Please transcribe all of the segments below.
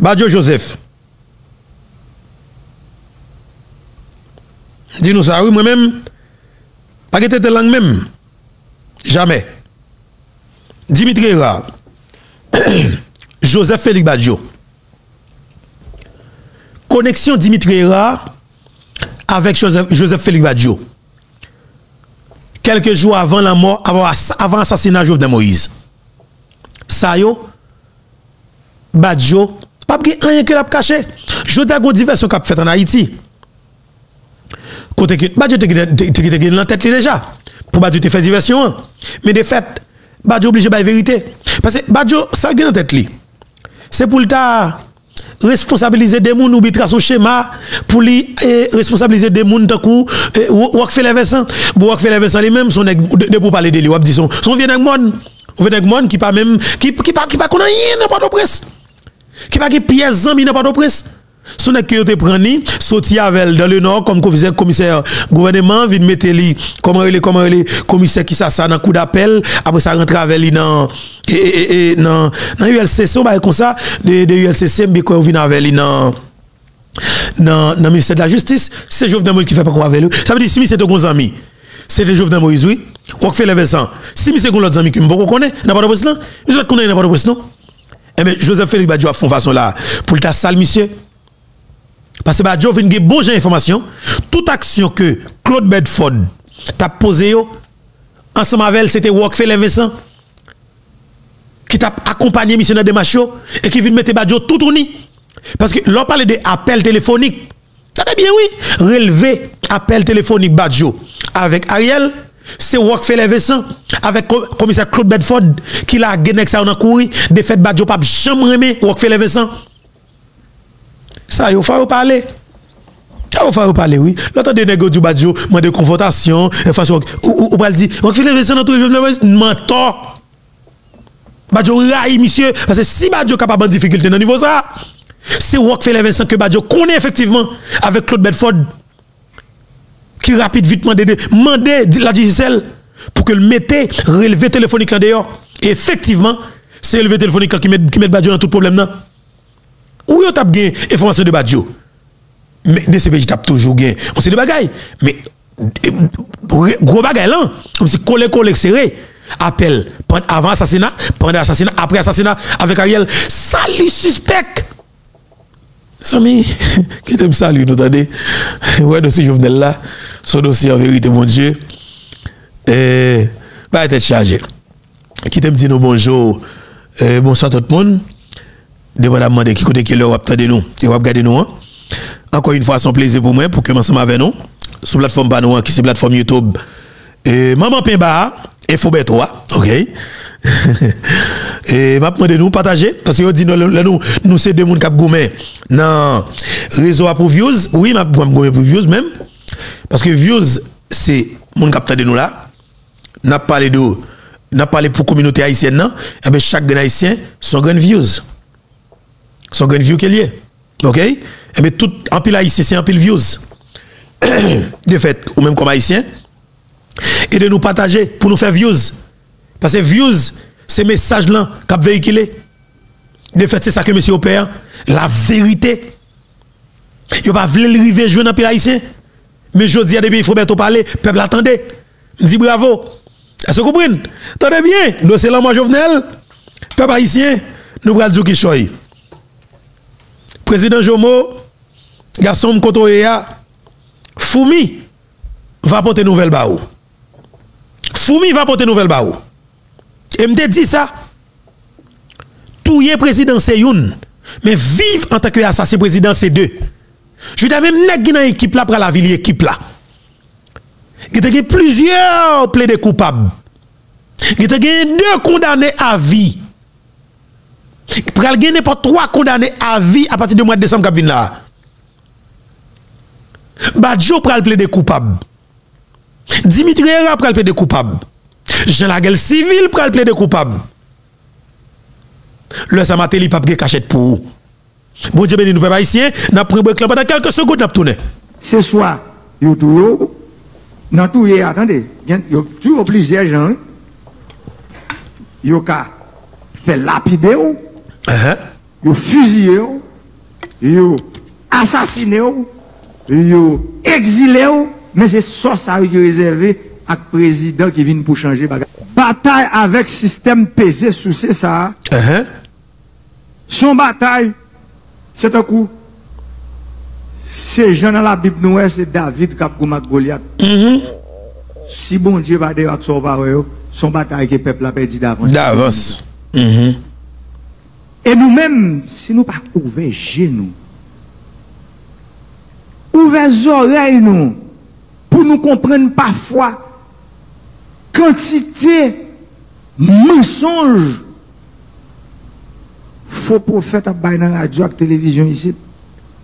Badjo Joseph. Dis-nous ça, oui, moi-même, pas que de langue même. Jamais. Dimitri Ra. Joseph Félix Badjo. Connexion Dimitri Ra avec Joseph, Joseph Félix Badjo. Quelques jours avant la mort, avant, avant l'assassinat de Moïse. Ça yo, Badjo, pas rien que l'a caché. Je dis une diversion qu'a fait en Haïti. Côté que Badjo te dans tête déjà. Pour Badjo te fait diversion. Hein. Mais de fait, Badjo obligé de la vérité. Parce que Badjo, ça dans tête li. C'est pour le responsabiliser des gens ou bitra son schéma pour lui responsabiliser des gens tant coup Rockefeller Vincent bon Rockefeller Vincent lui même son de pour parler de lui on dit son son vieux nèg monde vieux monde qui pas même qui qui pas qui pas connaît rien de presse qui pas qui pièce amis pas de presse son que te prendre sorti avec dans le nord comme commissaire commissaire gouvernement vient mettre lui comment il comment il commissaire qui ça ça dans coup d'appel après ça rentre avec lui dans et, dans dans ULCC on va comme ça de, de ULCC mais quand on vient avec lui dans dans le ministère de la justice c'est Jovenel Moïse qui fait pas quoi avec lui ça veut dire si c'est ton ami c'est de Jovenel Moïse oui les Vincent si c'est l'autre ami que me connaît n'a pas de presse là vous connaissez n'a pas de presse non? Eh bien Joseph Félix Badjo a fait façon là pour ta salle monsieur parce que Badjo vient de bonne information toute action que Claude Bedford t'a posé ensemble avec elle c'était Rockefeller Vincent qui t'a accompagné missionnaire de macho et qui vient mettre Badjo tout tourné. Parce que l'on parle de appel téléphonique. Ça bien oui, relever appel téléphonique Badjo avec Ariel, c'est Rockefeller Vincent avec commissaire Claude Bedford qui l'a gagné ça en couru, de fait Badjo pas jamais aimé Rockefeller Vincent. Ça, il faut parler. Il faut parler, oui. L'autre de négo du Badjo, moi de confrontation, façon, ou, ou, dire, Rockefeller Vincent, notre mentor. Badjo raille, monsieur. Parce que si Badjo capable de difficulté dans le niveau ça, c'est Rockefeller Vincent que Badjo connaît effectivement avec Claude Bedford. Qui rapide vite demander, demander la digicelle pour que le mette relevé téléphonique là. Et effectivement, c'est relevé téléphonique là qui met, qui met Badjo dans tout problème là. Où y a gagné information de Badjo? Mais DCPJ tape toujours gagné. On sait des bagailles. Mais gros bagaille là, comme si collé collé serré appel avant assassinat, pendant assassinat, après assassinat avec Ariel, salut suspect. Sami, qui t'aime salut, nous attendez. Ouais, dossier Jovenel là, son dossier en vérité, mon Dieu. Et, bah, être chargé. Qui t'aime dire nous bonjour, euh, bonsoir tout le monde. De madame demander qui côté qui leur attendez nous, et va regarder nous. Hein. Encore une fois, c'est un plaisir pour moi, pour que ensemble avec nous, sur la plateforme Banoua, qui est la plateforme YouTube. Et Maman Pimba, Info 3, ok? et m'a demandé nous partager parce que dit nous nous nous c'est des monde cap gourmet dans réseau pour views oui m'a gourmet pour views même parce que views c'est monde cap de nous là n'a parlé de n'a parlé pour communauté haïtienne non? Eh bien chaque grand haïtien son grand views son grand view qu'il est OK? Eh bien tout en pile haïtien c'est en pile views de fait ou même comme haïtien et de nous partager pour nous faire views. Parce que views, c'est message là qu'a véhiculé. De fait, c'est ça que monsieur opère. La vérité. Il pas voulu arriver jouer dans le haïtien. Mais je dis à il faut bien parler. Peuple attendez. Dis bravo. Est-ce que vous comprenez? Attendez bien. Dossier moi, Jovenel. Peuple haïtien, nous allons dire qui. Président Jomo, garçon Kotoya, Foumi, va porter nouvelle baou. Foumi va porter nouvelle baou. Et me dit ça. Tout y président c'est une. Mais vivre en tant qu'assassin président c'est deux. Je dis même nèg dans équipe là pour la ville équipe là. Y a plusieurs plaidés coupables. Y a deux condamnés à vie. Pour gagner n'importe trois condamnés à vie à partir du mois de décembre qui là. Badjo pral plaider coupable. Dimitri Hera pral plaider coupable. Jean Laguel civil pral plaider coupable. Le Samateli pas cachette pour vous. Bon Dieu béni nous peuple haïtien, n'a pris break pendant quelques secondes. Ce soir, yo tout dans tout attendez, yo tout plusieurs gens yo ka fait lapider uh -huh. yo fusillé yo assassiné yo exilé mais c'est ça ça qui est réservé à président qui vient pour changer bagage. Bataille avec système pesé sous ça. Uh-huh. Son bataille, c'est un coup. C'est Jean dans la Bible, nous, c'est David qui a combattu Goliath. Mhm. Si bon Dieu va dire à son son bataille que le peuple a perdu d'avance. D'avance. Mhm. Et nous-mêmes, si nous pas ouvert genoux, ouvert oreilles nous, pour nous comprendre parfois quantité mensonge faux prophète à bailler dans la radio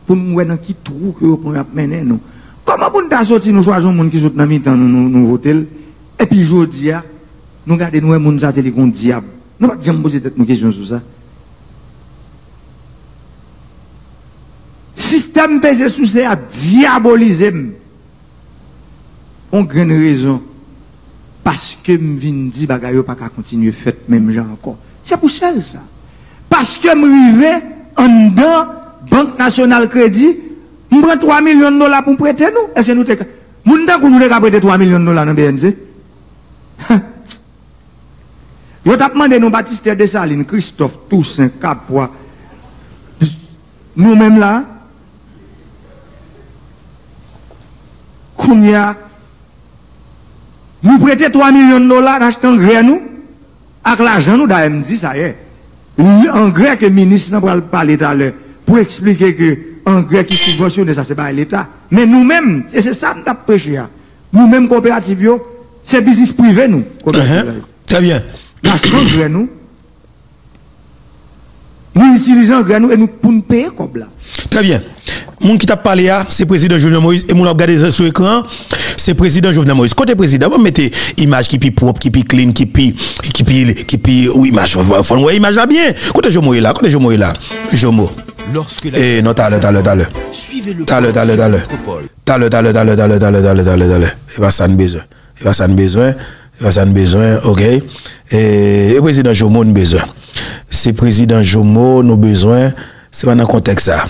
pou nou wè nan ki trou ki yo pou ap menen nou. Koman pou nou ta soti nou chwajon moun ki sot nan mi tan nou, nou, nou votel, epi jodi ya, nou gade nou wè moun sa se li kon diab. Nou pa diyan mbose tet nou kesyon sou sa. Sistem peze sou se a diabolize m. On gren rezon. Paske m vin di bagay yo pa ka kontinye fet menm jan ankon. Se pou sel sa. Paske m rive an dan Banque nationale crédit, nous prenons 3 millions de dollars pour prêter nous. Est-ce que nous te... Moun da kou nou te ka prêter 3 millions de dollars dans BNC? Yo tap mande nou Baptiste Desaline, Christophe Toussaint, Capua, nou menm la, Kounia, nou prete 3 milyon dolar achete angre nou, ak la jan nou da m di sa ye. Angre ke minis nan pral pali taler. Pour expliquer que engrais qui subventionne ça c'est pas l'État mais nous-mêmes et c'est ça nous avons prêché nous-mêmes coopératives c'est business privé nous Uh-huh. Très bien. l'achetons gré nous nous utilisons gré nous et nous pour nous payer comme là Très bien. Moun qui t'a parlé là, c'est président Jovenel Moïse et moun a regardé sur l'écran, c'est président Jovenel Moïse. Côté président, vous mettez image qui pi propre, qui pi clean, qui pi qui qui oui image faut image là bien. Côté Jomo est là, côté Jomo est là. Jomo. Lorsque la Eh non, t'as le, t'as le, t'as le. suivez le T'as le, t'as le, t'as le. T'as le, t'as le, t'as le, t'as le, t'as le, t'as le, t'as le, t'as le. Il va ne besoin. Il va ne besoin. Il va ne besoin, ok. Et, et président Jomo nous besoin. C'est président Jomo nous besoin. C'est pas dans le contexte ça.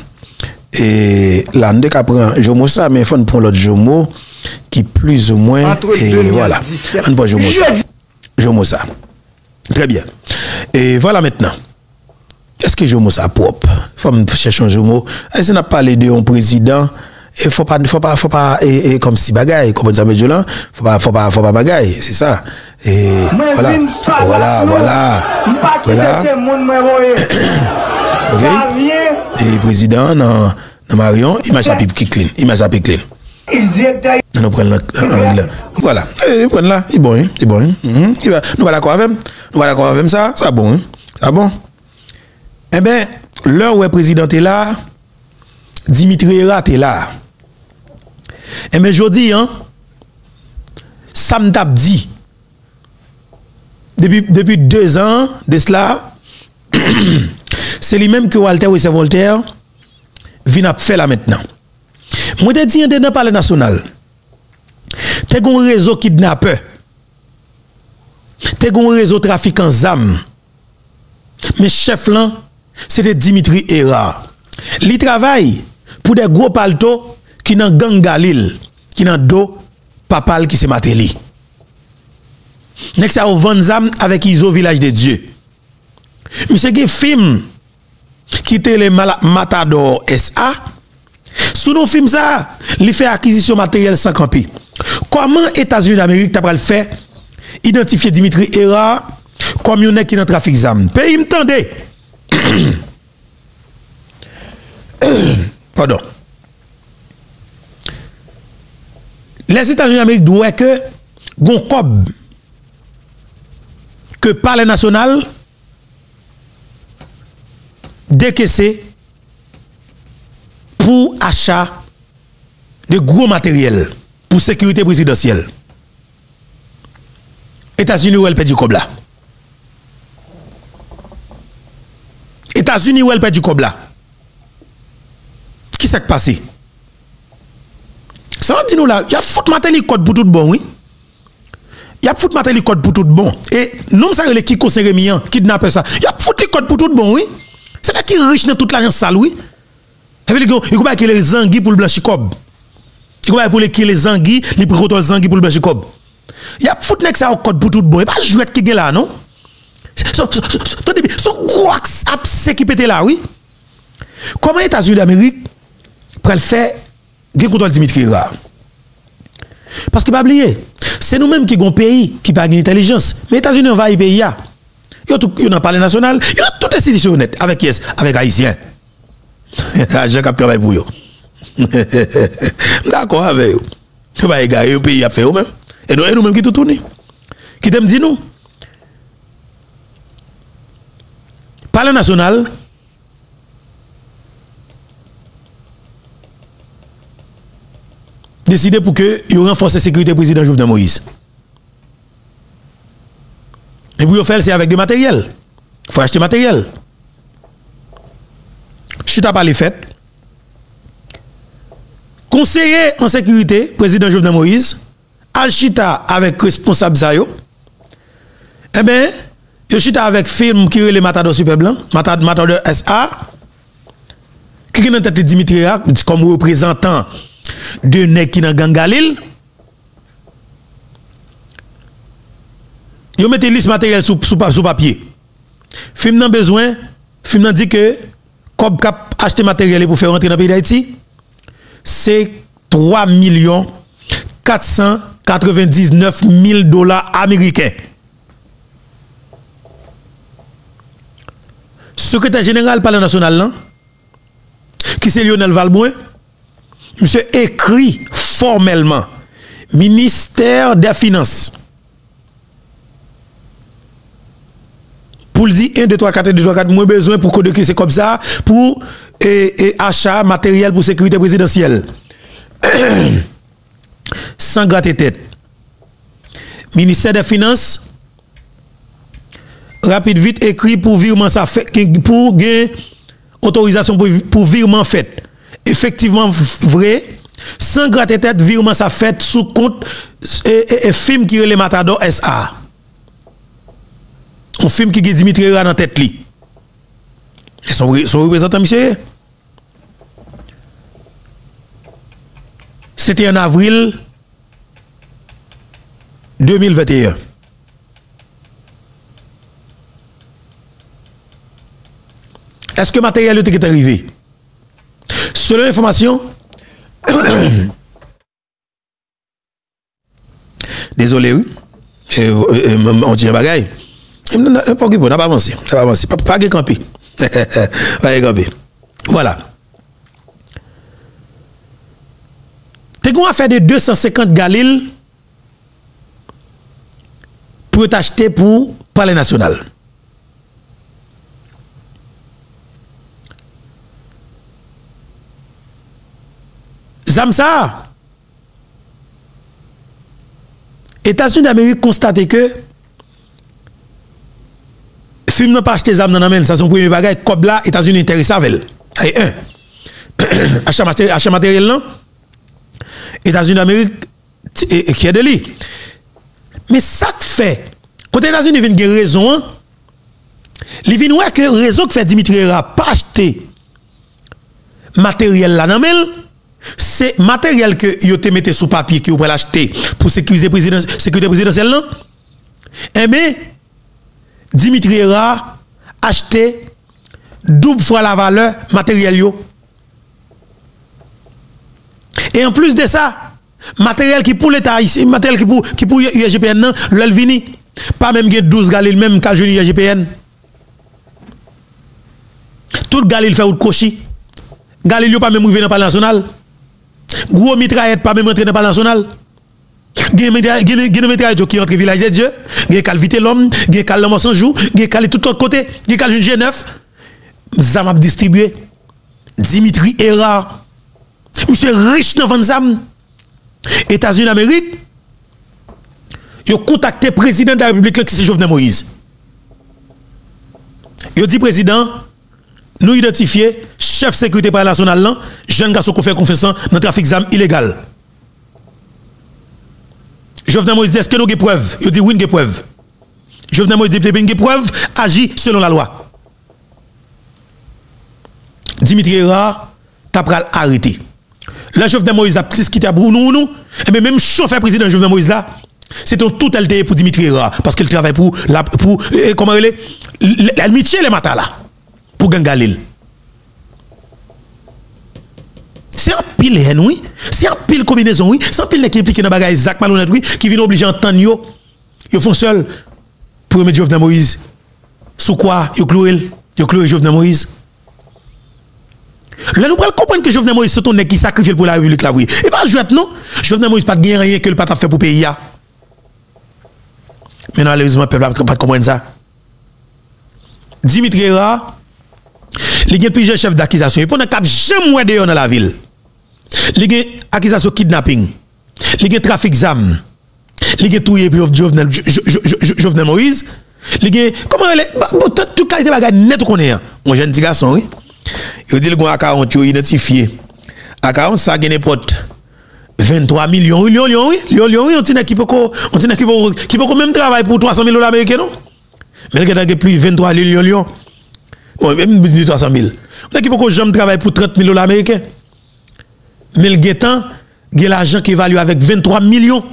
Et là, nous devons Jomo ça, mais il faut nous prendre l'autre Jomo qui plus ou moins. Entre et 2017. voilà. On prend Jomo ça. Jomo ça. Très bien. Et voilà maintenant. Est-ce que Jomo ça propre? Faut me chercher un Jomo. Est-ce qu'on a parlé de un président? Et faut pas faut pas faut pas et, et comme si bagaille comme ça veut dire là faut pas faut pas faut pas bagaille c'est ça et voilà voilà voilà voilà et président dans dans Marion image à pipe qui clean image à pipe clean nous nous prenons l'angle. Voilà. Et prendre là, il est bon, hein, il est bon. hein. Mhm. Nous va d'accord avec Nous va d'accord avec ça, ça bon. hein. Ça bon. Eh ben, lor wè prezident te la, Dimitri Hera te la. Eh ben, jodi, an, Sam tap di, depi, depi 2 an de s'la, se li menm ke Walter wè se Voltaire, vin ap fè la mètnen. Mwen te di yon te nan pale nasyonal, te goun rezo kidnapè, te goun rezo trafikan zam, men chef lan, c'était Dimitri Hera. Il travaille pour des gros paltos qui dans gang Galil, qui dans dos papal qui se Matéli. Nek ça au vend zam avec Iso village de Dieu. Monsieur qui film qui était le Matador SA sous nos films il fait acquisition matérielle sans campi. Comment États-Unis d'Amérique t'a le fait identifier Dimitri Hera comme un qui dans trafic d'armes. Pays me tendez. Pardon. Les États-Unis d'Amérique doivent que gon cob que parler national décaissé pour achat de gros matériel pour sécurité présidentielle. États-Unis où elle perd du là. États-Unis où elle perd du cob là. Qui s'est passé? Ça va dire nous là, il y a foot matériel code pour tout bon, oui. Il y a foot matériel code pour tout bon. Et nous, ça les qui conseille Mian, kidnapper ça. Il y a foot code pour tout bon, oui. C'est là qui est riche dans toute l'argent sale, oui. Veut dire qu'il faut pas qu'il les anguilles pour le blanchir cob. Il faut pas pour les anguilles, les prend les anguilles pour le blanchir cob. Il y a foot nek ça code pour tout bon. Il pas jouer qui là non? Son gros axe qui pète là oui. Comment les États-Unis d'Amérique pour le faire contrôle Dimitri Ra? Parce que pas oublier, c'est nous-mêmes qui avons un pays qui pas d'intelligence. Mais les États-Unis ont le pays. Ils ont parlé national, ils ont toutes institutions honnêtes avec qui Avec Haïtiens. J'ai cap travail pour eux. D'accord avec eux. C'est pas égal, le pays a fait eux-mêmes. Et nous-mêmes qui tout tourné. Qui t'aime dit nous Parler national, décider pour que il renforce la sécurité président Jovenel Moïse. Et pour faire, c'est avec des matériels. Il faut acheter matériel. Chita pas les fêtes. Conseiller en sécurité, président Jovenel Moïse, al chita avec responsable Zayo. Eh bien, je chita avec film qui est le Matador Super Blanc, Matador SA, qui est dans tête Dimitri comme représentant de nèg qui dans gang Galil. Yo mettez liste matériel sous, sous, sous papier. Film nan besoin, film nan dit que comme cap acheter matériel pour faire rentrer dans le pays d'Haïti, c'est 3 millions 499 000 dollars américains. Secrétaire général parlement national, qui c'est Lionel Valbouin, monsieur écrit formellement ministère des Finances pour dire 1, 2, 3, 4, 2, 3, 4, moins besoin pour que c'est comme ça, pour et, achat matériel pour sécurité présidentielle. Sans gratter tête. Ministère des Finances, rapide, vite, écrit pour virement ça fait, pour gagner autorisation pour, pour virement fait effectivement vrai, sans gratter tête, virement ça fait sous compte et, film qui est le Matador SA. Un film qui est Dimitri Ra dans tête. Son, son représentant, monsieur? C'était en avril 2021. Est-ce que le matériel est arrivé? Selon l'information, désolé, oui, on dit un bagaille. Pas pas avancé, pas avancé, pas pas camper. Pas camper. Voilà. Tu as fait de 250 Galil pour t'acheter pour parler national. Zam ça. États-Unis d'Amérique constatent que film n'a pas acheté zam dans la ça son premier bagage. Comme là États-Unis intéressé avec Et un. Achat matériel là États-Unis d'Amérique qui est de lui. Mais ça fait quand les États-Unis viennent de raison ils viennent que raison que fait Dimitri n'a pas acheté matériel là dans c'est matériel que vous te mettez sous papier que vous pouvez l'acheter pour sécuriser la sécurité présidentielle non? Eh bien Dimitri a acheté double fois la valeur matériel et en plus de ça matériel qui pour l'état ici matériel qui pour qui pour UGPN non? Vini. Pas même 12 galil même quand je UGPN tout galil fait ou cochi galil pas même arrivé dans le national Gros mitraillette pas même entrer dans le national. Gen mitraillette qui entre village de Dieu, gen calvité l'homme, cal sans jour, cal tout autre côté, cal une G9. Zam distribué. Dimitri. Monsieur riche dans zam. États-Unis d'Amérique. Contacté président de la République qui c'est Jovenel Moïse. Yo dit président nous identifier chef sécurité par national là, jeune garçon qui fait confiance dans trafic d'armes illégal. Jovenel Moïse dit est-ce que nous avons preuve? Il dit oui, nous avons preuve. Jovenel Moïse dit nous avons preuve, agit selon la loi. Dimitri Ra t'as pral arrêté. Le Jovenel Moïse a quitté à Bruno, nous, et bien même chauffeur président Jovenel Moïse là, c'est un tout LTE pour Dimitri Ra, parce qu'il travaille pour, la, pour eh, comment il est, l'amitié les matins là, pour Gangalil. C'est un pile haine, oui. C'est un pile combinaison, oui. C'est un pile qui impliqué dans le bagage Zach Malhonnête, oui, qui vient obliger à entendre yo. Ils font seul pour mettre Jovenel Moïse. Sous quoi Ils cloué, ils cloué Jovenel Moïse. Là, nous pouvons comprendre que Jovenel Moïse, c'est ton qui sacrifie pour la République, là, oui. Et pas jouer, non. Jovenel Moïse, pas de rien que le pas fait pour le pays. Mais malheureusement, le peuple n'a pas comprendre ça. Dimitri Ra, il y a plusieurs chefs d'accusation. Il n'y a jamais de dans la ville. Il y a accusation de kidnapping. Il y a trafic d'armes. Il y a tout Jovenel Moïse. Il y a comment elle est tout qualité bagage net qu'on est. Mon jeune garçon, oui. Il dit le à 40 identifié. 40 ça gagne n'importe 23 millions. Lyon, Lyon, oui. Lyon, Lyon, oui. On tient qui peut qui peut même travailler pour 300 000 dollars américains, non? Mais il y a plus 23 Lyon, Lyon. Même 300 000. On a qui peut jamais travailler pour 30 000 dollars américains. Mais le guettant, il l'argent qui évalue avec 23 millions.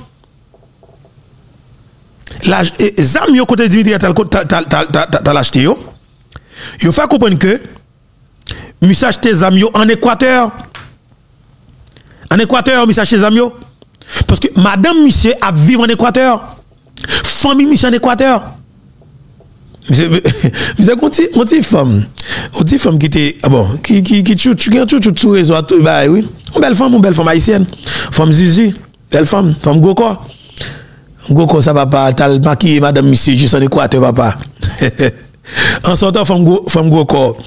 Les armes côté Dimitri t'as acheté yo. Il faut comprendre que monsieur acheté armes en Équateur. En Équateur, monsieur acheté armes parce que madame monsieur a vivre en Équateur. Famille monsieur en Équateur. Mon petit femme, mon petit femme qui était ah bon, qui qui tu tu tu tu tout réseau bah oui. Une belle femme, une belle femme haïtienne. Femme Zizi, belle femme, femme Goko. Goko ça papa, t'as maquillé madame monsieur juste en Équateur papa. en sortant femme go, femme Goko,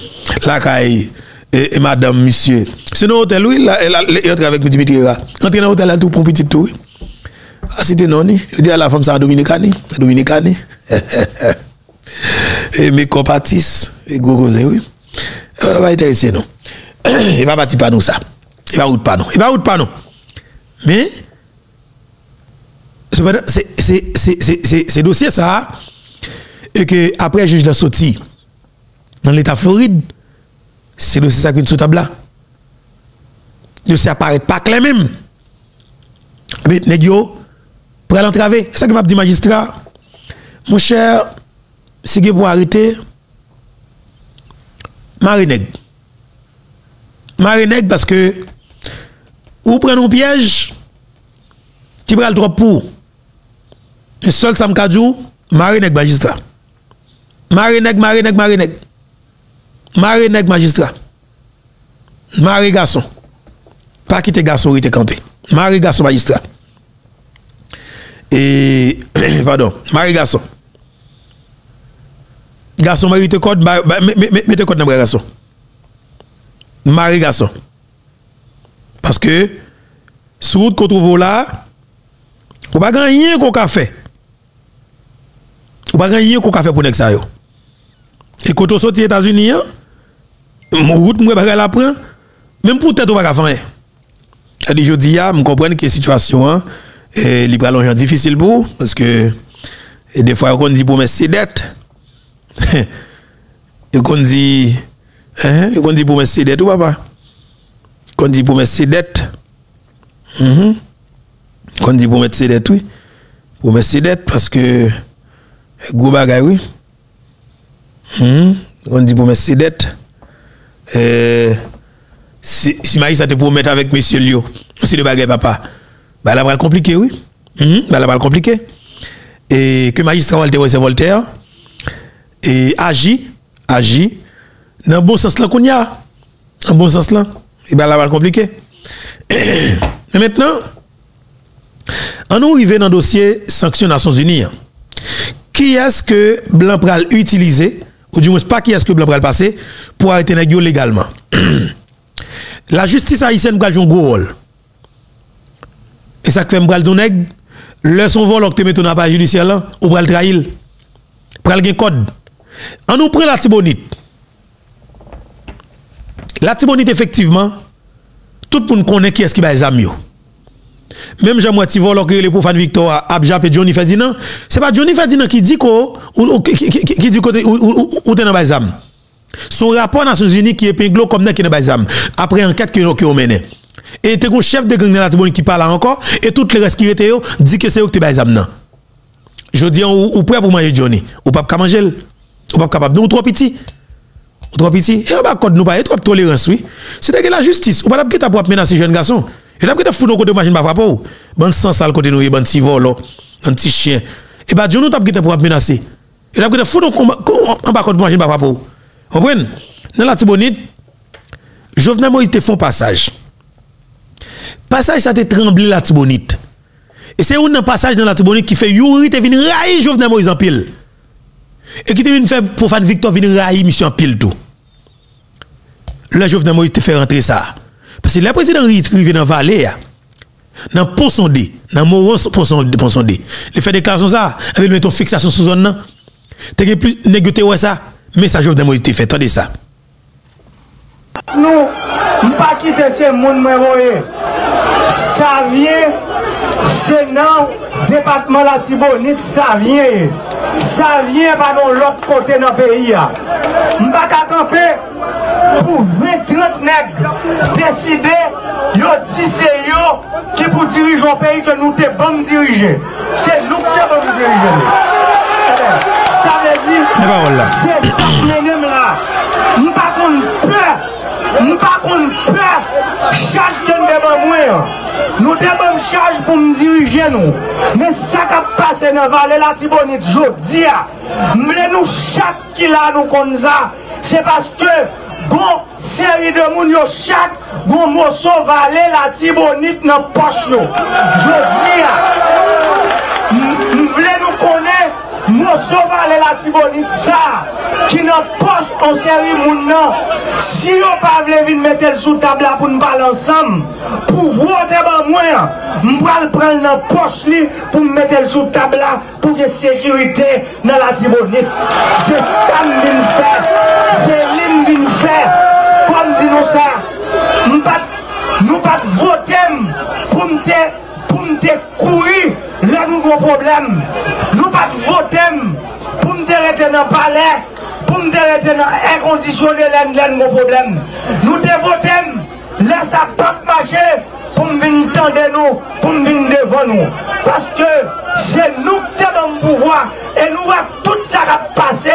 la caille et, madame un hôtel oui, là elle entre avec Dimitri Ra. Entre dans hôtel là tout pour petit tout. Ah c'était non ni. Dis à la femme ça Dominicani, Dominicani. et mes compatis et Goko oui. Euh, va intéresser non. Il va partir pas nous ça. Il va route pas non. Il va route pas non. Mais c'est dossier ça et que après juge de sorti dans l'état Floride c'est dossier ça qui est sous table là dossier apparaît pas clair même mais négio pour l'entraver c'est ça que m'a dit magistrat mon cher si vous pour arrêter Marineg Marineg parce que ou prenez un piège qui prend le trop pour et seul Sam Kadjou, Marineg magistrat. Marineg, Marineg, Marineg. Marineg magistrat. Marie garçon. Pas quitter garçon, il était campé. Marie garçon magistrat. Et, pardon, Marie garçon. Garçon, mérite code, mettez code dans le garçon. Marie garçon. Parce que, sur route qu'on trouve là, on va gagner qu'on a fait. Ou pas rien qu'on fait pour nek ça. Et quand on sorti aux États-Unis, mon route moi pas la même pour tête ou pas faire. Je dis je dis me comprendre que situation hein li pral difficile pour parce que et des fois on dit pour mes dettes. Et qu'on dit hein? On dit pour mes dettes ou papa? Qu'on dit pour mes dettes. Mhm. Qu'on dit pour mes dettes oui. Pour mes dettes parce que Gros bagay, oui. Hmm. On dit pour mes dettes. Euh, si, si ça te promet avec monsieur Lio, c'est le bagay papa. Bah là, va compliqué, oui. Hmm. Bah là, va compliqué. Et que magistrat Walter Voltaire, et agit, agit, dans le bon sens là qu'on y a. Dans le bon sens là. Et bah là, va compliqué. Mais maintenant, on nous arrive dans le dossier sanctions Nations Unies qui est-ce que Blanc pral utiliser, ou du moins pas qui est-ce que Blanc pral passer, pour arrêter les légalement? la justice haïtienne pral un gros rôle. Et ça fait m'bral don nèg, le son vol que tu dans page judiciaire là, ou pral trahir. Pral gen code. On nous prend la tibonite. La tibonite effectivement, tout le monde connaît qui est-ce qui va les amis. Même Moiti Volo qui est le profane Victor Abjap et Johnny Ferdinand, c'est pas Johnny Ferdinand qui dit qui dit côté ou ou dans bazam. Son rapport Nations Unies qui est pinglo comme qui n'est zam. Après enquête que nous mené. Et t'es un chef de gang de la Tibonite qui parle encore et toutes les restes qui étaient dit que c'est eux qui te zam nan. Je dis ou, prêt pour manger Johnny, ou pas manger, ou pas capable nous trop petit. Ou trop petit. Et on va code nous pas trop tolérance oui. C'était que la justice, ou pas quitter pour menacer jeune garçon. Et là, que fou nos côté machine pas frapper ou. Ban sans sale côté nous, ban petit vol, un petit chien. Et bah Dieu nous t'a quitté pour menacer. Et là, que fou nos en bas machine pas frapper ou. Comprenez? Dans la Tibonite, Jovenel Moïse te font passage. Passage ça te tremblé la Tibonite. Et c'est un passage dans la Tibonite qui fait Yuri te venu railler Jovenel Moïse en pile. Et qui te faire pour faire Victor venir railler mission pile tout. Le Jovenel Moïse te fait rentrer ça. Parce que le président arrive dans la vallée, dans le pont sondé, dans moron pont sondé, il fait déclaration ça, avec une fixation sous zone, tu as plus négocié ça, message de Moïse fait, attendez ça. Nous, ne pas quitter ce monde, ça vient, c'est dans le département de la Tibonite, ça vient. Ça vient par l'autre côté dans le pays. Je ne pas camper pour 20-30 nègres décider, yo dit c'est yo qui pour diriger un pays que nous te bon diriger. C'est nous qui bon diriger. Ça veut dire, c'est ça que là. Nous pas qu'on peur, nous pas qu'on peur, charge de nous Nous devons charge pour nous diriger nous. Mais ça qui a passé dans la la je dis, nous chaque qui là nous comme ça, c'est parce que Gon série de moun yo chaque gon valé la tibonite dans poche yo. Je dis nous voulons nous connaître morceau valé la tibonite ça qui dans poche en série moun nan. Si yo pas venir mettre le sous table pour nous parler ensemble, pour voter ban moi, m'pral prendre dans poche pour mettre le sous table pour que sécurité dans la tibonite. C'est ça que faire. C'est l'im faire. Comme dit nous ça, nous pas nous pas voter pour me courir problème. Nous pas voter pour me rester dans le palais, pour me rester dans là nous problème. Nous devons là ça pas marcher pour me venir tendre nous, pour me venir devant nous. Parce que c'est nous qui avons le pouvoir et nous voyons tout ça qui passer.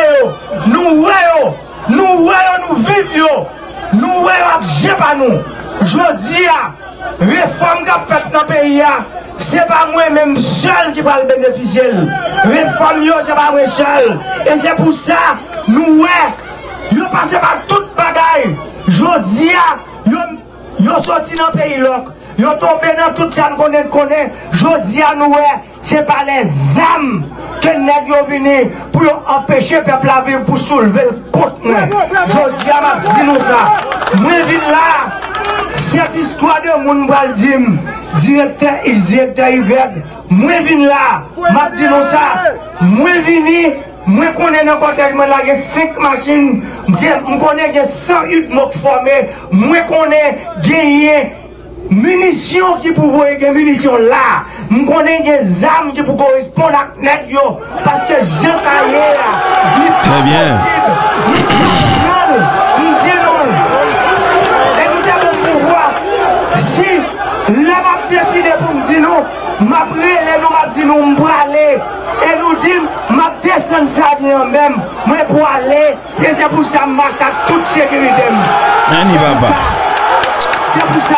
Nous voyons nous voyons, nous vivons, nous voyons, nous. Je dis à réforme qu'a faite dans le pays, c'est pas moi-même seul qui va le bénéficier. Réforme, c'est pas moi seul. Et c'est pour ça, nous, nous passons par toute bagaille. Je dis nous sorti dans le pays, Yo tombé dans tout ça qu'on connaît. Je dis à nous, ce n'est pas les âmes que nous yo venu pour empêcher le peuple à vivre pour soulever le côte. Je dis à ma nous ça. Là. Cette histoire de mon bral dim, directeur X, directeur Y, moi, je là. Ma dit nous ça. Moi, je moi, je connais dans le j'ai 5 machines, je connais 108 mots formés, moi, je connais gagné munitions qui pouvaient des munitions là. Je connais des armes qui pour correspondre à net yo. Parce que je sais Très bien nous devons pouvoir, si là m'a décidé pour me dire non, m'a les nous dit. Et nous dit, m'a descendu ça même, moi pour aller. Et c'est pour ça marche à toute sécurité. C'est pour ça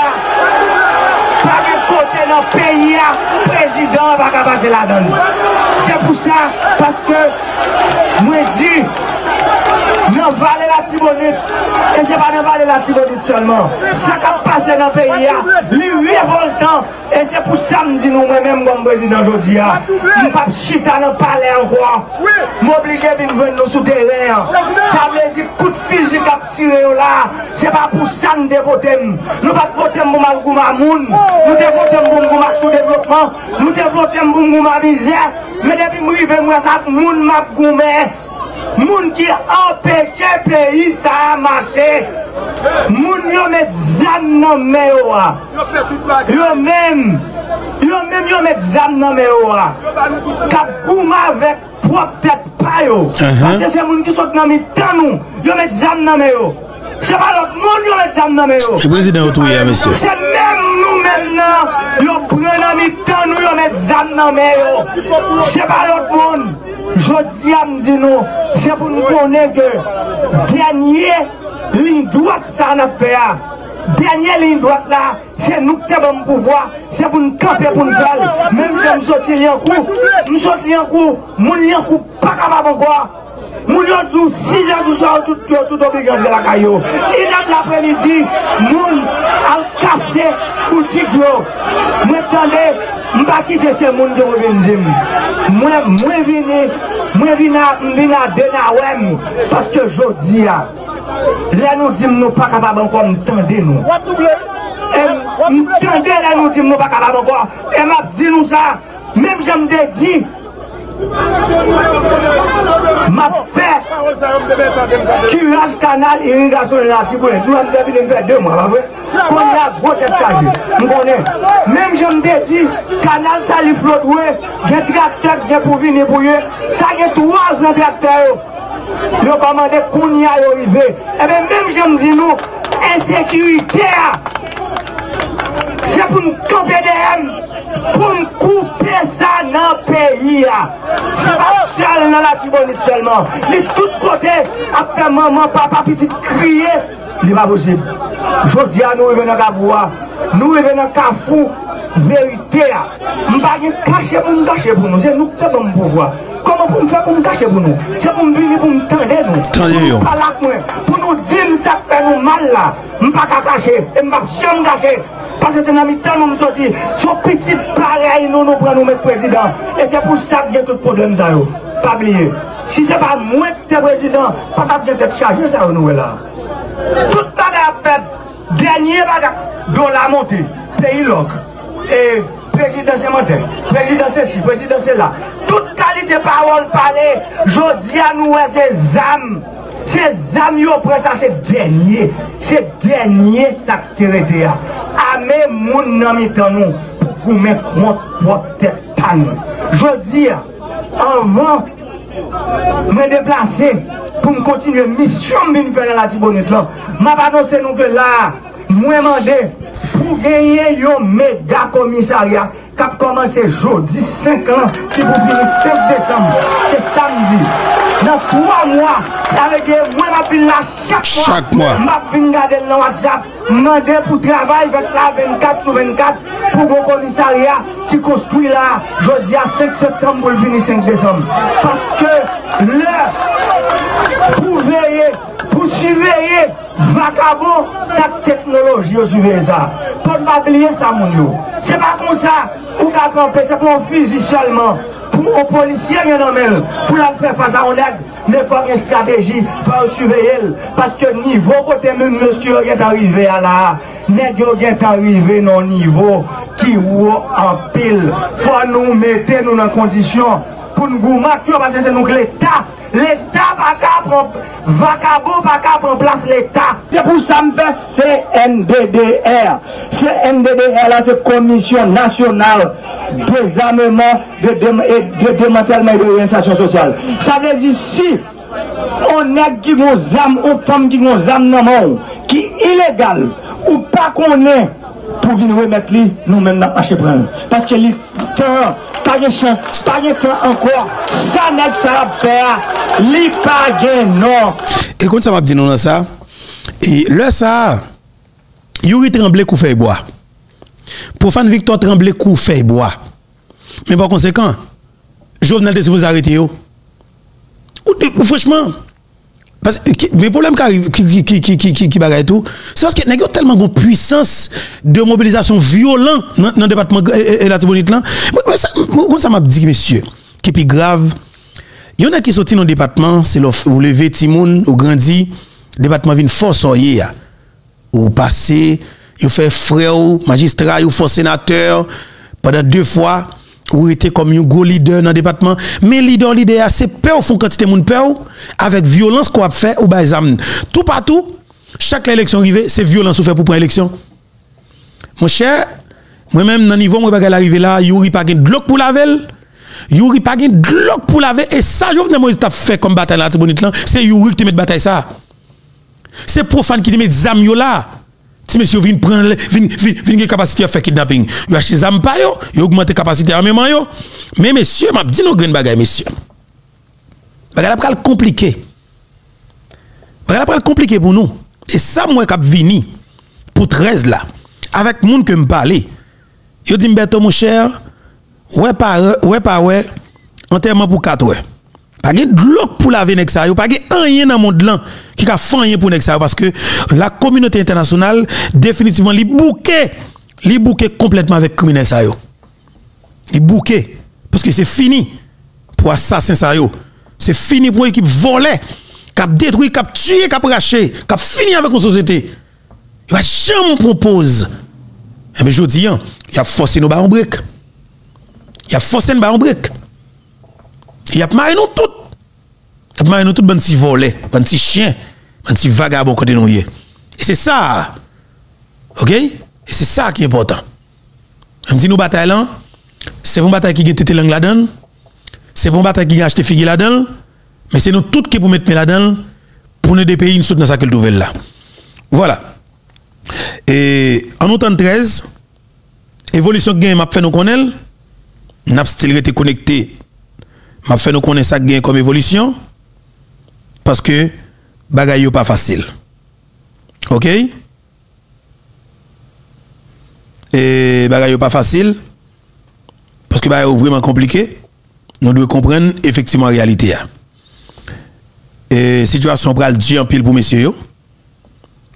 dans le pays, le président va passer la donne. C'est pour ça, parce que moi dis, dans Vallée la Tibonite, et ce n'est pas dans Vallée la Tibonite seulement, ça qui a passé dans le pays, les révoltants, et c'est pour ça que je dis nous, moi-même, comme président aujourd'hui, je ne pas chita dans le palais encore, m'obliger à venir nous souterrain. Ça veut dire coup de fil j'ai tiré là, c'est pas pour ça que nous devons voter. Nous pas voter pour Malgouma Moun, nous devons voter pour Malgouma sous-développement, nous devons voter pour Malgouma misère, mais depuis que je suis moi, ça, Moun Malgouma, Moun qui empêche le pays ça a marché. Moun yo met zam nan. Yo même, yo même yo met zam nan me oa. Kap kouma avec propre tête pa yo. Pase se moun ki sot nan mi tan nou, yo met zam nan me yo. Se pa lot moun yo met zam nan me yo. Le président autour monsieur. Se même nous maintenant, yo pren nan mi tan nou, yo met zam nan me yo. Se pa lot moun. Jodi am di nou, se pou nou konen ke denye ligne droite sa nan fe a. Denye ligne droite la, se nou te bon pouvoi, se pou nou kampe pou nou fel. Mem jen msoti li an kou, msoti li an kou, moun li an kou pa kapab an kwa. Moun yo djou 6 an djou sa ou tout, tout, tout obligat ve la kayo. Inat Inan l'apremidi, moun al kase koutik yo. Mwen tande, mba kite se moun de mwen vin vindim. Mwen, mwen vini, mwen vina, mwen vina dena wem. Paske jodi ya, le nou dim nou pa kapab anko mtande nou. Mtande le nou dim nou pa kapab anko. E map di nou sa, mèm jem de di, Ma fè Kiraj kanal irigasyon la tibounen Nou an devine mwen fè 2 mwa Kon la gote chaje Mkonen Mem jen mde di Kanal sa li flot wè Gen traktek gen pou vini pou ye Sa gen 3 nan traktek yo. Yo komande koun ya yo rive eh Ebe mèm jèm di nou Ensekirite ah. ya Se pou mkope de hem pou m koupe sa nan peyi ya. Se pa sel nan la tibonit selman. Li tout kote apè maman, papa, pitit kriye, li pa posib. Jodi ya nou e venan kavouwa, nou e venan kafou, verite ya. M bagye kache pou m kache pou nou, se nou te m pouvwa. Koman pou m fè pou m kache pou nou? Se pou m vini pou m tende nou? Tende yo. Pou m palak mwen, pou nou din sa fè nou mal la. M pa ka kache, e m pa jom kache. Pase se nan mi tan nou m soti, sou piti parey nou nou pran nou met prezident. E se pou sak gen tout problem sa yo. Pa bliye. Si se pa mwen te prezident, pa tap gen te chaje sa yo nou e la. Tout bagay ap pet, denye bagay, do la monte, peyi lok. E prezident se monte, prezident se si, prezident se la. Tout kalite parol pale, jodi an nou e se zam. Se zam yo pre sa se denye, se denye sak terete ya. Ame moun nan mi tan nou pou koumen kont te pan nou. Jodi ya, anvan Mwen deplase pou m kontinye misyon bin fè nan la tibonit lan. Ma panon se nou ke la, mwen mande pou genye yo mega komisarya kap komanse jodi 5 an ki pou fini 5 Desem, se samdi. Nan 3 mwa, ave diye mwen map bin la chak mwa, map bin gade nan WhatsApp, mande pou travay vet la 24 sou 24 pou go komisarya ki konstoui la jodi a 5 septem pou l fini 5 Desem. Paske le pou veye, suveye vakabo sa teknoloji yo suveye sa. Pon pa bliye sa moun yo. Se pa kon sa, ou ka kampe, se pou an fizi solman. Pou ou polisyen yon anmel, pou la fè fasa ou neg, ne fòk yon strategi, fò ou suveye el. Paske nivou kote moun monski yon gen t'arive a la, neg yon gen t'arive nan nivou ki wou an pil. Fò nou mette nou nan kondisyon pou nou mak yo, paske se nou k l'Etat. L'Etat pa ka pran, vakabo pa ka pran plas l'Etat. Se pou sa m fè CNDDR. CNDDR la se komisyon nasyonal Dezameman de demantelman de orientasyon sosyal Sa vle di si On ki goun zam Ou fam ki goun zam nanman Ki ilegal Ou pa konen pou vin remet li, nou men nan ache pren. Paske li, tan, pa gen chans, pa gen plan ankor, sa nek sa ap fè, li pa gen non. E kon sa map di nou nan sa, e le sa, yuri tremble kou fey boa. Pou Victor tremble kou fey boa. Men pa konsekant, jovenel de te se pou zarete yo. Ou, ou freshman, parce que le problème qui arrive, qui, qui, qui, qui, qui, tout, c'est parce qu'il y a tellement de puissance de mobilisation violente dans, le département et, la Tibonite là. Ça, m'a dit, monsieur, qui est plus grave, il y en a qui sont dans le département, c'est vous levez Timoun, ou grandi, le département vient force ou passé, vous fait frère, magistrat, ou fort sénateur, pendant deux fois, ou était comme un gros leader dans le département. Mais leader leader c'est peur font quantité moun peur avec violence qu'on a fait ou bah tout partout chaque élection arrivée c'est violence ou fait pour prendre élection mon cher moi même dans niveau moi pas arriver là yuri pas de bloc pour la veille Yuri pas de glock pour laver. Et ça Jovenel Moïse t'a fait comme bataille là c'est Yuri qui te met bataille ça. C'est profane qui te met zam là. Si monsieur vient prendre vient vient capacité à faire kidnapping, yo acheter zam pa yo, yo augmenter capacité armement yo. Mais monsieur, m'a dit nos graines bagaille monsieur. Bagaille pas compliqué. Bagaille pas compliqué pour nous. Et ça moi cap vini pour 13 là avec monde que me parler. Yo dit Mbeto mon cher, ouais pas ouais pas ouais enterrement pour 4 ouais. Pas de l'eau pour laver nek ça, pas rien dans le monde là qui a fait pour ça parce que la communauté internationale définitivement li bouquet, li bouquet complètement avec criminel ça bouquet parce que c'est fini pour assassin ça. C'est fini pour équipe volée, qui a détruit, qui a tué, qui a raché, qui a fini avec une société. Il va jamais propose. Mais je dis, il a forcé nos ballons break. Il a forcé nos ballons break. Il a marié nous tous. Il a marié nous tous, un petit volet, un petit chien, un petit vagabond côté nous. Et c'est ça. OK? Et c'est ça qui est important. Je dis nous bataille là, c'est une bataille qui a été langue là-dedans. C'est une bataille qui a acheté figue là-dedans. Mais c'est nous tous qui pour mettre là-dedans pour nous des pays nous dans sa nouvelle là. Voilà. Et en autant 13, évolution gain m'a fait nous connaître, n'a still été connecté, m'a fait nous connaître ça gain comme évolution parce que bagaille pas facile. OK? Et pas facile parce que bagaille vraiment compliqué. Nous devons comprendre effectivement la réalité. Et situation pral dur en pile pour messieurs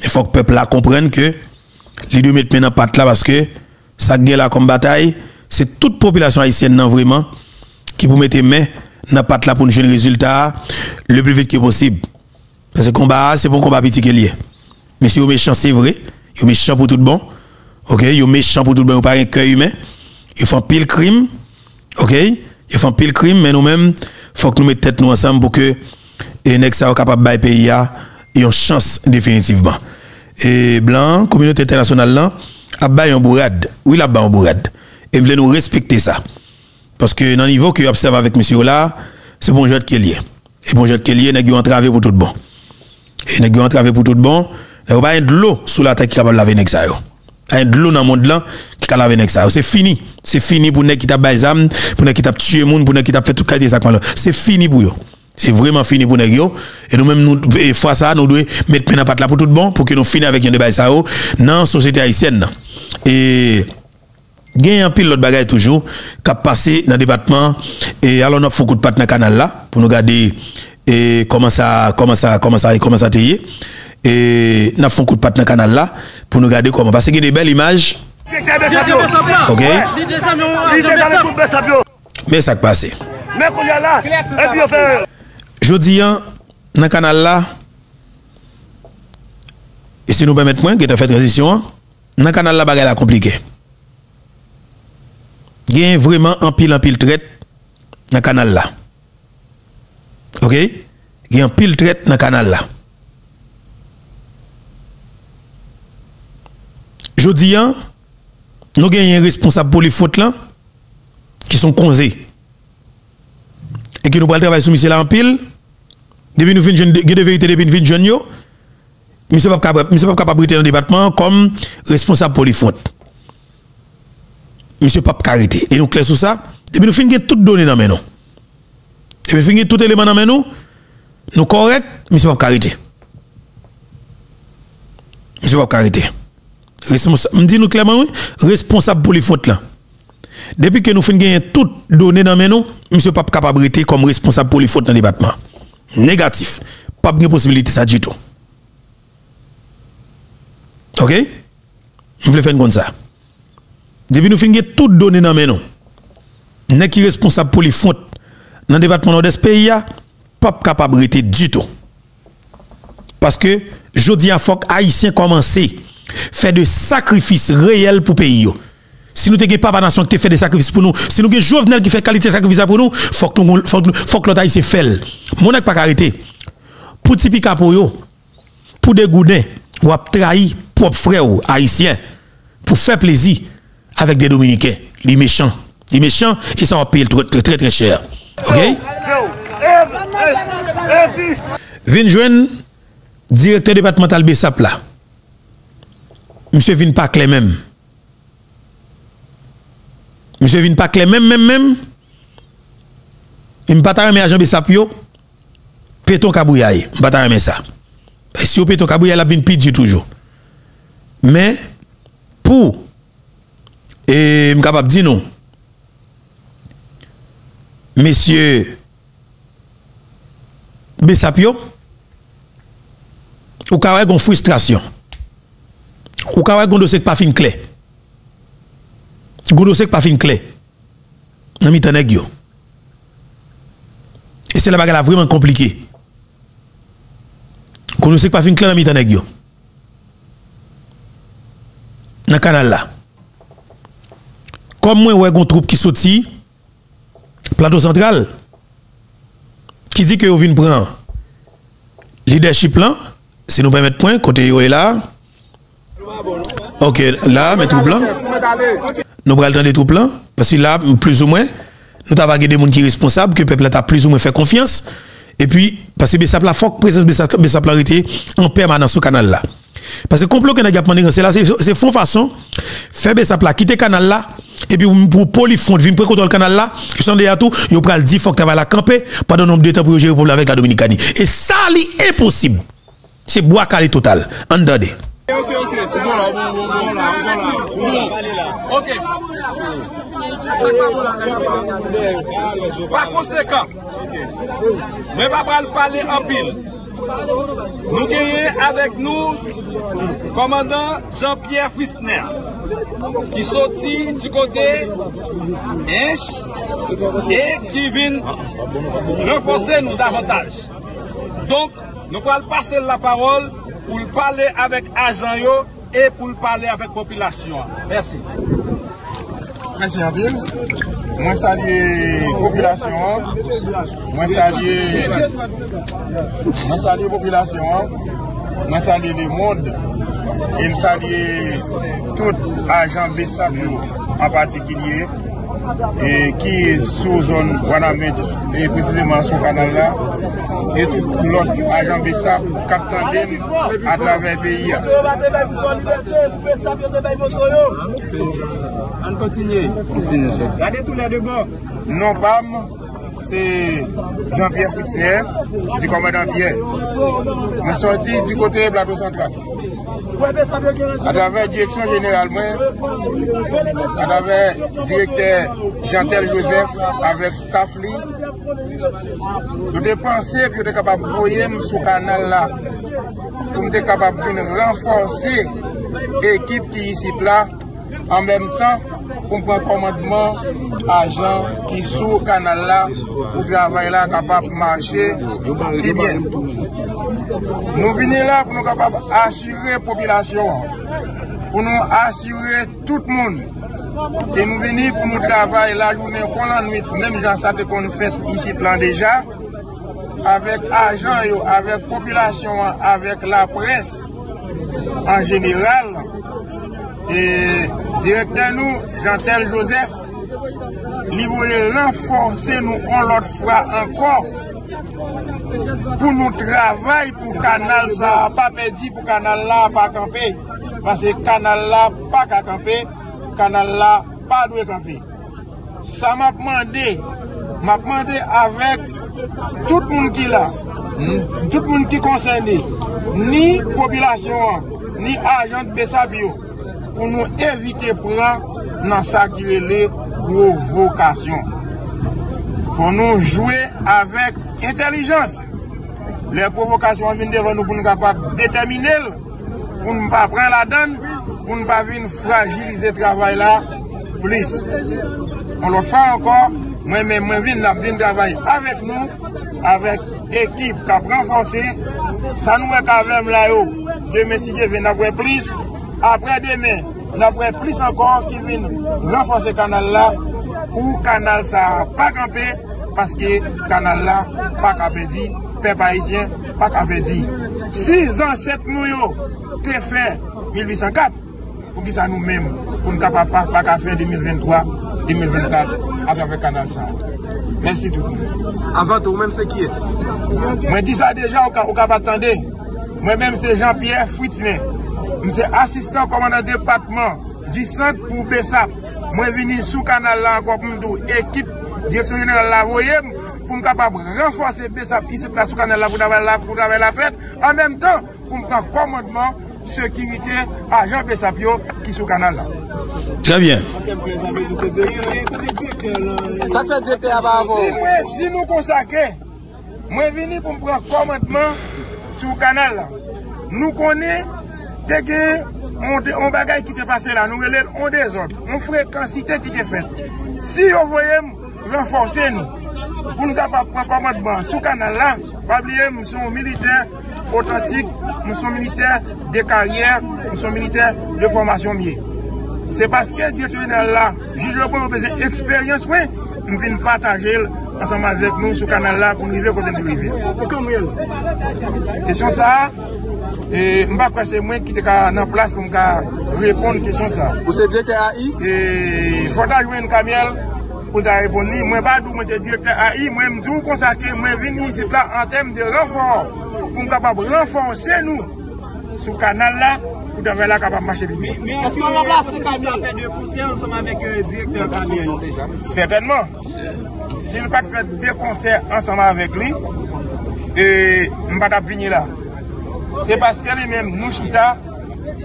il faut que le peuple comprenne que les deux mettent maintenant patte là parce que ça guerre là comme bataille, c'est toute population haïtienne non vraiment qui peut mettre main dans patte là pour un résultat le plus vite que possible. Parce que le combat, c'est pour combat petit que lié. Mais si vous méchant, c'est vrai. Vous méchant pour tout bon. OK, vous méchant pour tout bon, vous pas un cœur humain. Ils font pile crime. OK, ils font pile crime, mais nous-mêmes, faut que nous mettions tête nous ensemble pour que les nègres soient capables de pays et une chance définitivement. Et blanc, communauté internationale là, a bail en bourrade. Oui, la bas en bourrade. Et voulez nous respecter ça. Parce que dans le niveau que observe avec monsieur là, c'est bon jeu de est Et bon jeu de Kelly, n'est entravé pour tout bon. Et n'est entravé pour tout bon. A pas de l'eau sous la tête qui capable laver avec ça. Il y a de l'eau dans le monde là qui est laver avec ça. C'est fini. C'est fini pour les qui t'a baisé pour les qui t'a tué monde, pour les qui t'a fait tout qualité ça. C'est fini pour eux. C'est vraiment fini pour nous. Et nous-mêmes, nous, et fois ça, nous devons mettre la patte là pour tout bon, pour que nous finissions avec un débat ça dans la société haïtienne. Et, il y a un pile l'autre bagaille toujours, qui a passé dans le département. Et alors, nous avons beaucoup de pattes dans le canal là, pour nous regarder et comment ça, comment ça, comment ça, comment ça Et nous avons beaucoup de pattes dans le canal là, pour nous regarder comment? Parce qu'il y a des belles images. Ok? Mais ça a passé. Mais qu'on y a là, et puis on fait. Jodi an, nan kanal la, e se nou bemet mwen, ge te fè transisyon, nan kanal la bagay la komplike. Gen vreman anpil anpil tret nan kanal la. Ok? Gen anpil tret nan kanal la. Jodi an, nou gen yon responsab pou li fote lan, ki son konze. E ki nou pral travay sou misye la anpil, depuis nous finissons de vérité depuis nous finissons jeune yo monsieur pas capable monsieur dans le département comme responsable pour les fautes monsieur pas arrêter et nous clair sur ça depuis nous finissons tout donné dans main nous nous finissons tout élément dans nous nous correct monsieur pas arrêter monsieur pas arrêter responsable me dit nous clairement responsable pour les fautes là depuis que nous finissons tout donné dans main nous monsieur pas capable comme responsable pour les fautes dans le département négatif. Pas de possibilité ça du tout. OK? Je voulais faire comme ça. Depuis nous finissons tout donné dans nous. N'est qui responsable pour les fautes dans le département nord-est pays pas capable de du tout. Parce que je dis à faut haïtien commencer faire des sacrifices réels pour pays si nous n'avons pas nation qui fait des sacrifices pour nous, si nous avons Jovenel qui fait qualité de sacrifice pour nous, il faut que l'autre haïtien fait. Mon n'a pas arrêter. Pour typique pour pour des goudins, ou a trahi frère haïtien pour faire plaisir avec des dominicains, les méchants. Il est méchant, il s'en paye très, très très cher. Ok? Vin jwen direkteur départemental Besap la. Monsieur vin pas clé même. Monsieur vin pas clé même, même, même. Il me pas taré agent Besap yo. Péton Kabouyaye. Je ne vais ça. Si vous péton Kabouyaye, la vin pidi toujours. Mais, pour, et je capable de dire non. Monsieur Bessapio, ou ka une frustration. Ou ka un dossier pas fin clair. Un dossier pas fin clair. Dans mi yo. Et c'est la bagarre vraiment compliqué. Un dossier pas fin clair dans mi yo. Dans le canal là. Comme moi, un troupe qui sorti, plateau central, qui dit que vous venez prendre leadership là, si nous permettez point, côté est là. Ok, là, mes troupes là. Nous prenons des troupes là, parce que là, plus ou moins, nous avons des gens qui sont responsables, que le peuple a plus ou moins fait confiance. Et puis, parce que Bessap la présence Bessap la en permanence sur canal là. Parce que le complot que nous avons c'est là, c'est fond façon, faire Bessap la quitter canal là, et puis pour Polyfond, venir prendre le canal là, ils sont déjà tout, ils prennent dit faut que tu vas la camper pendant nombre de temps pour gérer le problème avec la Dominicanie. Et ça, c'est impossible. C'est bois calé total. Andade. Ok, ok, c'est bon. Ok. Par conséquent, parler en pile. Nou genye avèk nou komandan Jean-Pierre Frisner ki soti di kote enche e ki vin renfonse nou davantage. Donk nou pral pase la parol pou l'pale avèk ajan yo e pou l'pale avèk popilasyon. Mersi. presi an vil, mwen salye populasyon an, mwen salye mwen salye populasyon an, mwen salye le mod, e mwen salye tout ajan besap yo, an patikilye, e ki sou zon wana med e precizeman sou kanal la e tout lot ajan besap kapten dem atraven peyi ya an kontinye gade tout la devon non pam se Jean-Pierre Fuxer di komadan Pierre. Mwen sorti di kote Plato Sentral A travers direksyon jeneral mwen, a travers direkter Jantel Joseph, avek staff li, yo te panse ki yo te kapab voyem sou kanal la, pou mte kapab vin renforsi ekip ki yisip la, an menm tan pou mwen komandman ajan ki sou kanal la, pou travay la kapab manche, e eh bien. Nou vini la pou nou kapap asire popilasyon, pou nou asire tout moun. E nou vini pou nou travay la jounen kon lan nwit, nem jan sa te kon fèt isi plan deja, avèk ajan yo, avèk popilasyon, avèk la pres, an jeneral. E direktè nou, Jantel Joseph, li voulè renforse nou an lot fwa ankor, pou nou travay pou kanal sa pa pedi, pou kanal la pa kampe. Pase kanal la pa ka kampe, kanal la pa dwe kampe. Sa map mande, map mande avek tout moun ki la, tout moun ki konsende, ni popilasyon, ni ajan de Besabio, pou nou evite pran nan sa kirele provokasyon. Fon nou jwè avèk intelijans. Le provokasyon vin devon nou pou nou kapap determinel, pou nou pa pran la dan, pou nou pa vin fragilize travay la plis. On lot fwa ankor, mwen men mwen vin la vin travay avèk nou, avèk ekip kap renfonse, sa nou ek avèm la yo, ke mesige vin apre plis, apre demen, apre plis ankor ki vin renfonse kanal la, pou kanal sa pa kampe, paske kanal la pa kampe di, pe paisyen pa kampe di. Si zanset nou yo te fe 1804, pou ki sa nou menm pou nou kapap pa, pa ka fe 2023, 2024, ap la fe kanal sa. Mersi tou. Avant ou menm se ki es? Mwen di sa deja ou ka, ka patande, mwen menm se Jean-Pierre Fouitine, mwen se asistan komandan depatman di Sant Poupesap, Mwen vini sou kanal la ankon pou mdou ekip direksyon jeneral la voyem pou m kapab renfose besap isip la sou kanal la pou davay la fet. An menm tan pou m pran komodman sekirite ajan besap yo ki sou kanal la. Trè bien. Sakre direkte ava avon. Mwen di nou konsakre. Mwen vini pou m pran komodman sou kanal la. Nou konen teke... on bagay ki te pase la, nou relèl on de zot, on frekansite ki te fet. Si yo voyem, renforse nou. Pou nou kapap pran komadman. Sou kanal la, pabliye mson militer otantik, mson militer de karyer, mson militer de formasyon miye. Se paske direksyonel la, jil repon repese eksperyans mwen, mwen vin patajel ansanman vek nou sou kanal la pou nou vive kote nou vive. Kesyon sa, mba kwa se mwen ki te ka nan plas pou mka repon kesyon sa. Ou se direkte AI? Fota jwen kamyel pou ta repon ni. Mwen ba dou mwen se direkte AI, mwen mdou konsake, mwen vini se pla an tem de renfor. Pou m kapab renforse nou sou kanal la. pou devè la kapap mache bi. Eske an la plase kamyon? Eske an la plase kamyon? Sètenman. Si l pa fè de konsey anseman vek li, mba tap vini la. Se paske li men nou chita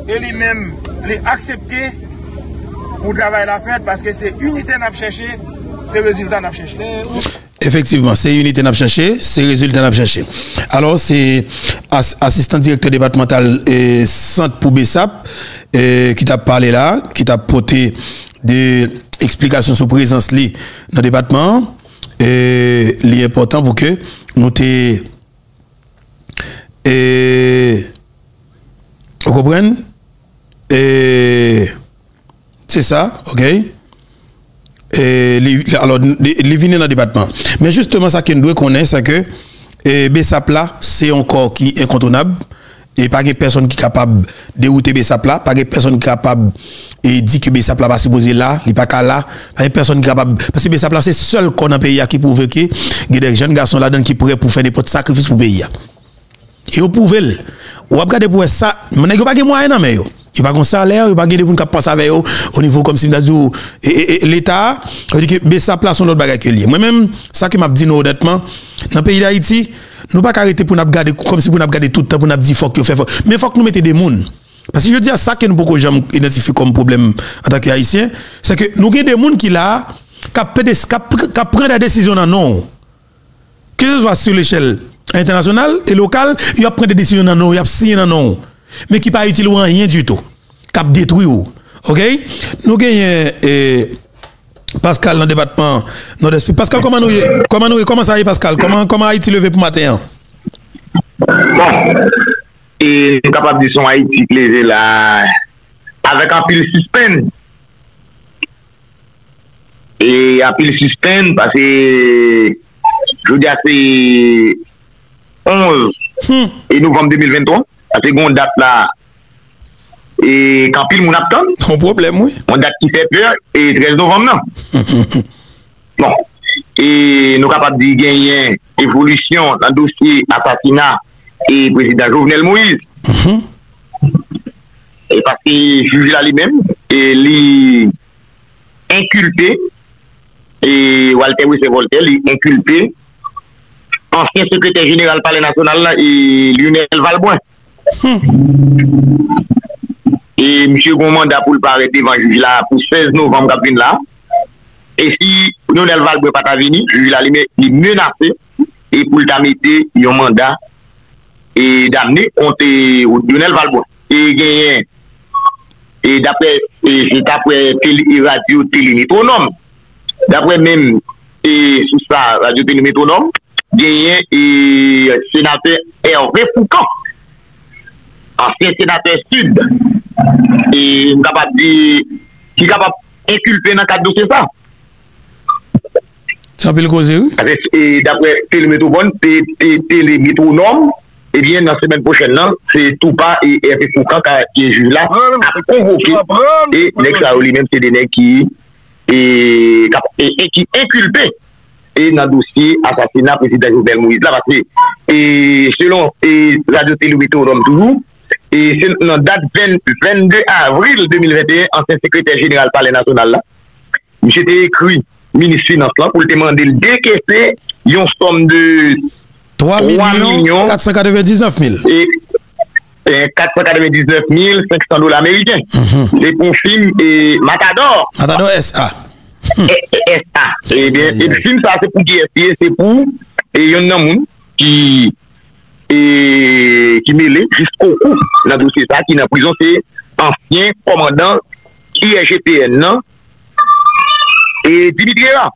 E li men li aksepte Pou travay la fèd Paske se unitè nap chèche Se rezultat nap chèche Efektivman, se unitè nap chèche Se rezultat nap chèche Alors se asistant direktor departemental Sant Poubesap Ki tap pale la Ki tap pote de Eksplikasyon sou prezans li Nan departement Li important pou ke nou te Et. Vous comprenez? Et. C'est ça, ok? Et alors, les viner dans le département. Mais justement, ça qu'on doit connaître, c'est que et là, c'est encore qui est incontournable. Et pas de personne qui est capable de dérouter Bessap là, pas de personne qui est capable et dit que Bessap là se poser là, il pas là, pas de personne capable. Parce que Bessap là, c'est seul qu'on a pays qui prouve que il y a des jeunes garçons là-dedans qui pourraient pour faire des sacrifices pour le pays. Yo pouvel, ou ap gade pou e sa, mwen yo pa gen mwa enan men yo. Yo pa gen saler, yo pa gen devoun kap pansa ve yo, o nivou kom si mdadou, l'Etat, yo di ki be sa plason lot bagay ke liye. Mwen men, sa ki m ap di nou odetman, nan peyi da Haiti, nou pa karete pou nap gade, kom si pou nap gade touta, pou nap di fok yo fe fok. Men fok nou mette de moun. Pasi yo di a sa ke nou poko jam identifi kom problem anta ki Haitien, se ke nou gen de moun ki la, kap pren da desisyon nan nou. Ke se zwa sur l'echelle, international et local, il a pris des décisions dans nous, il a signé dans nous, mais qui pas utile rien du tout, cap détruit OK? Nous gagnons eh, Pascal dans le département Pascal comment nous comment nous comment ça y Pascal? Comment comment Haïti levé pour matin? e kapap di son Haiti kleze la avek apil suspen e apil suspen pase joudi ase 11 hmm. e novem 2023 ase gon dat la E kampil moun ap ton. Ton problem wè. Oui. Moun dat ki fè pè, e 13 novem nan. bon. E nou kapap di genyen evolusyon nan dosye atasina e prezident Jovenel Moïse. Mm -hmm. E pati juj la li men, e li inkulpe, e Walter Wisse-Volter li inkulpe, ansyen sekretèr general palè nasyonal la, e Lionel Valboin. Hmm. E msye goun manda pou l'parete van juj la pou 16 novem kaprin la, e si Lionel Valboin pata vini, juj la li menase, e pou l'tamete yon manda e damne konte Lionel Valbon e genyen e dapre e, e radio tele metronom dapre men e sou sa radio tele metronom genyen e senate Hervé Foucan ansyen senate sud e m kapap di ki kapap inkulpe nan kat dosye sa sa apel koze ou? dapre tele metronom tele metronom Ebyen nan semen pochen nan, se Toupa e F.E. Foukan ka e ju la a konvoke e nek sa ou li menm se dene ki e ki inkulpe e nan dosye asasina prezident Joubert Moïse la vase e selon Radio Télévito Rome Toulou e selon nan dat 22 avril 2021 ansen sekretèr général palè national la mi chete ekri ministre finance la pou te mande l dekese yon som de 3 millions 499 000. Et, 499 500 dollars américains. Les -hmm. Et pour film et Matador. Matador SA. SA. Et eh bien, et film ça c'est pour qui est c'est pour et yon nan moun qui et qui mêlé jusqu'au coup dans le dossier ça qui est en prison c'est ancien commandant IGPN non et Dimitri là.